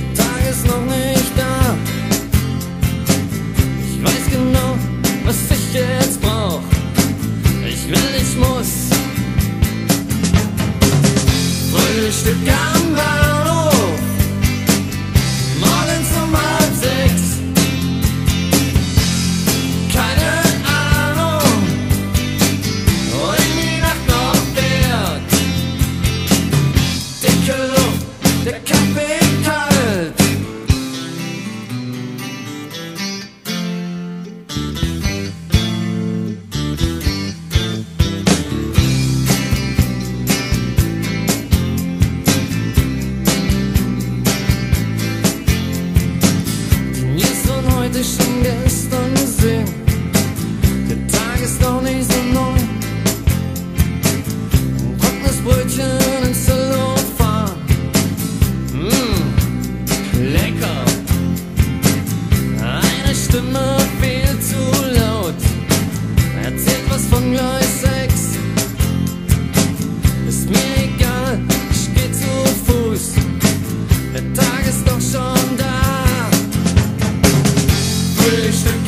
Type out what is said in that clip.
der Tag ist noch nicht da. Ich weiß genau, was ich jetzt brauch. Ich will, ich muss. Frühstück, ja. Tag ist doch schon da. Frühstück